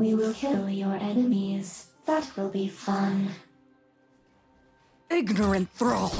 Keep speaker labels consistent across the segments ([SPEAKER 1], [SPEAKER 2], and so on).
[SPEAKER 1] We will kill your enemies. That will be fun.
[SPEAKER 2] Ignorant thrall!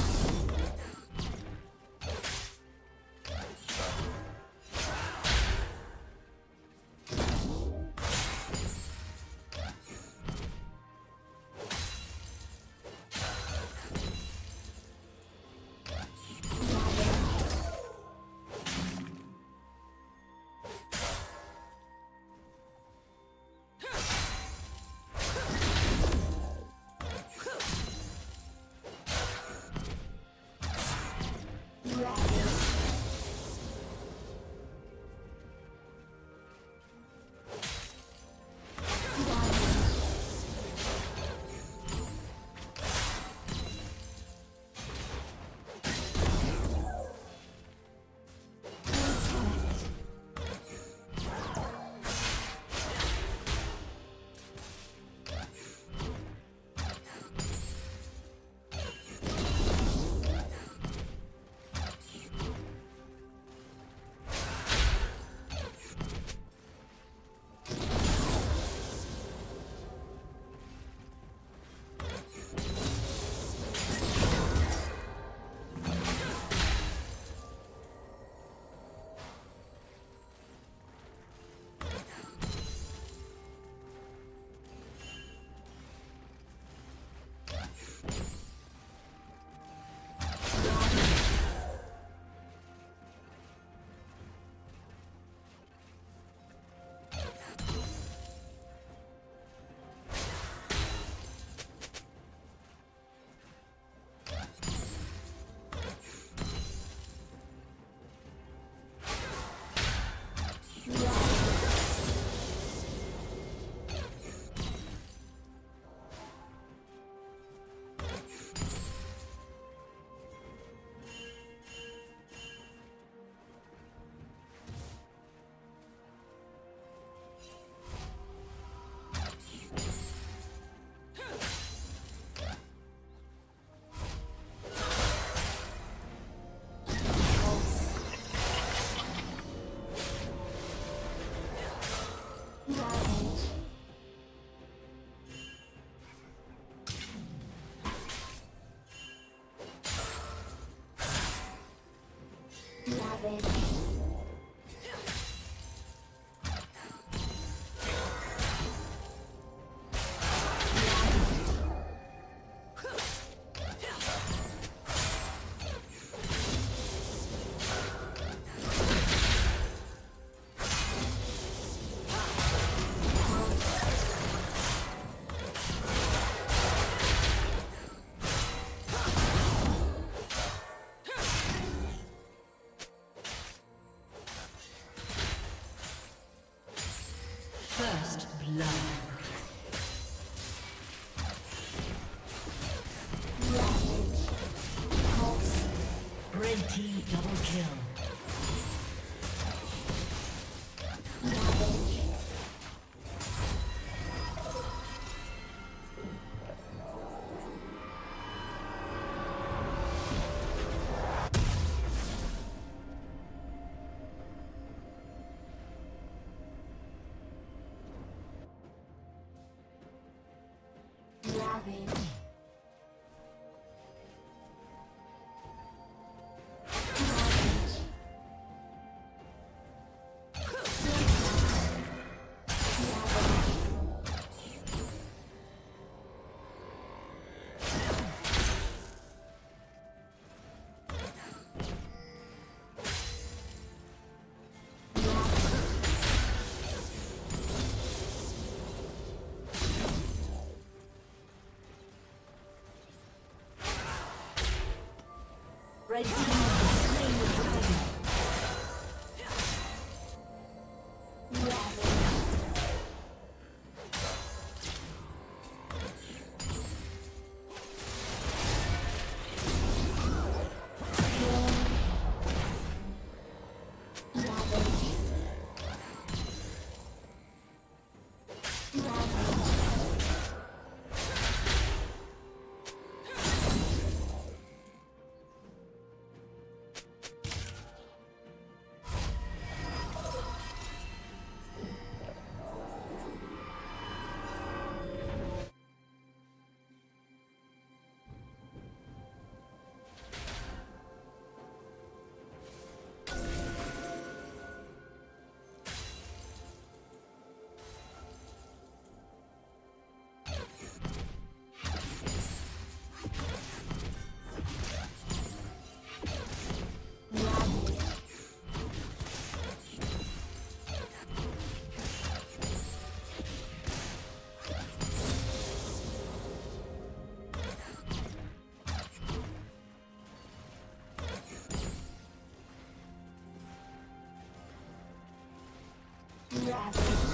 [SPEAKER 3] First blood.
[SPEAKER 1] Suave.
[SPEAKER 3] Red team Drastic.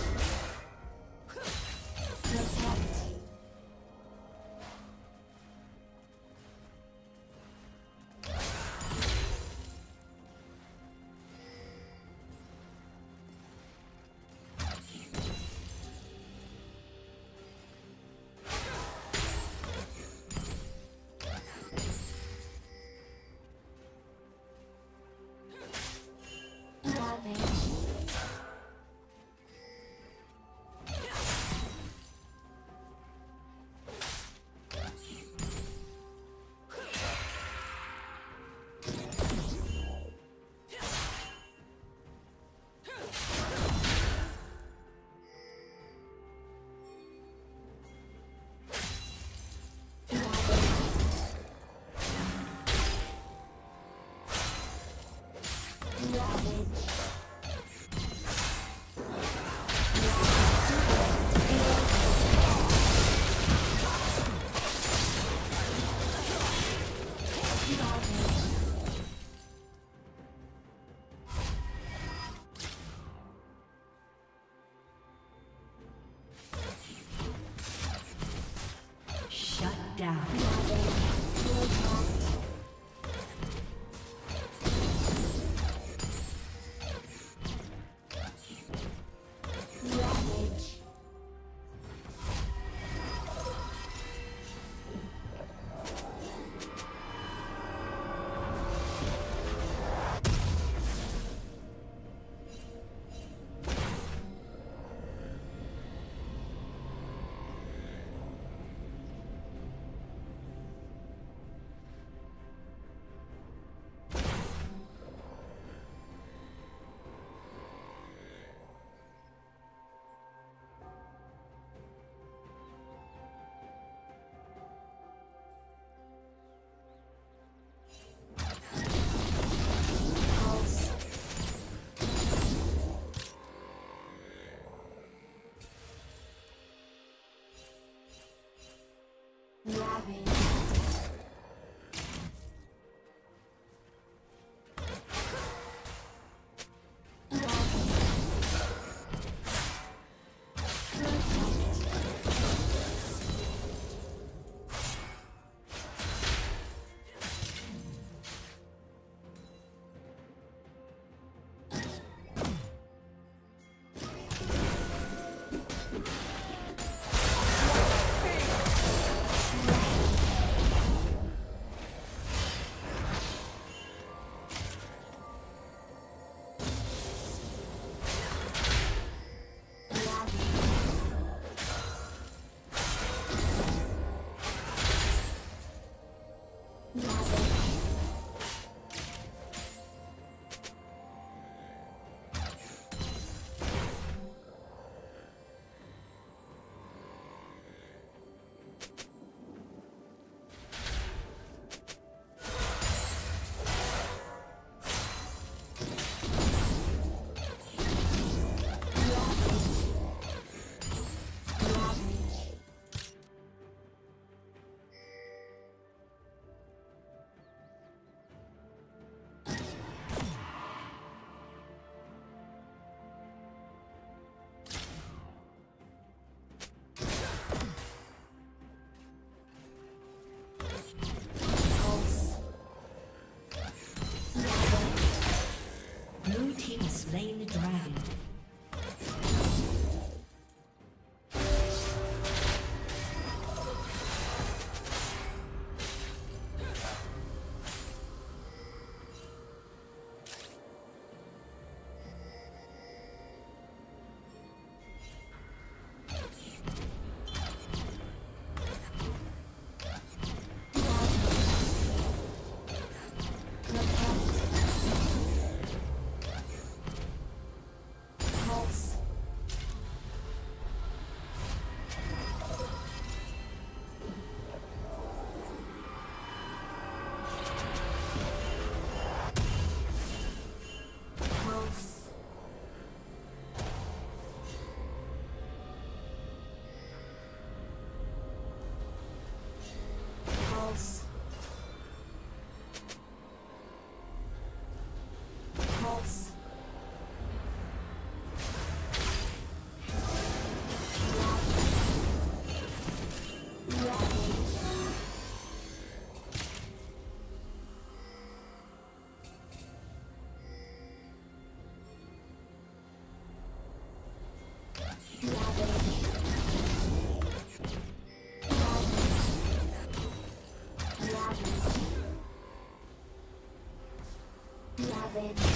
[SPEAKER 3] Savage. savage.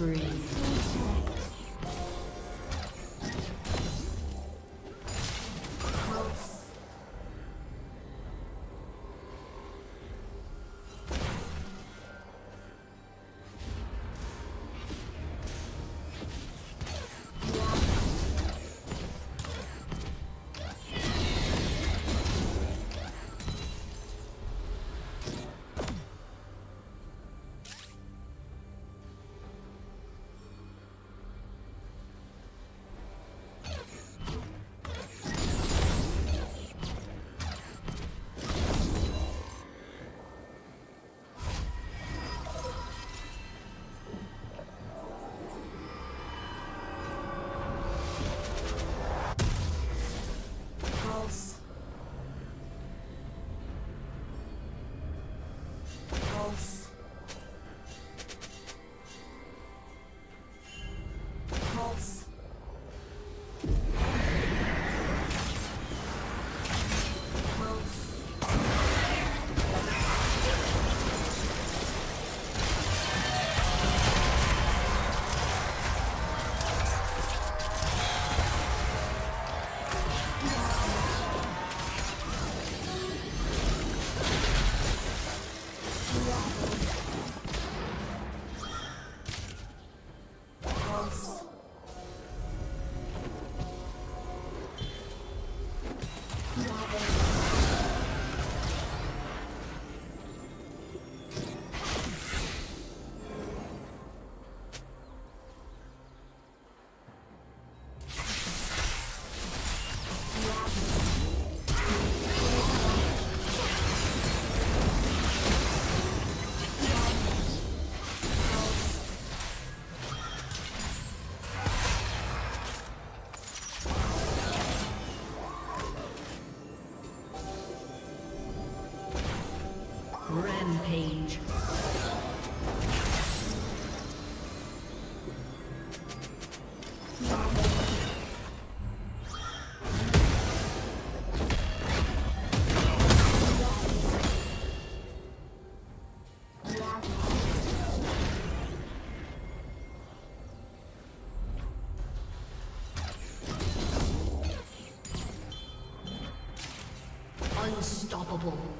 [SPEAKER 3] spree. Unstoppable. team's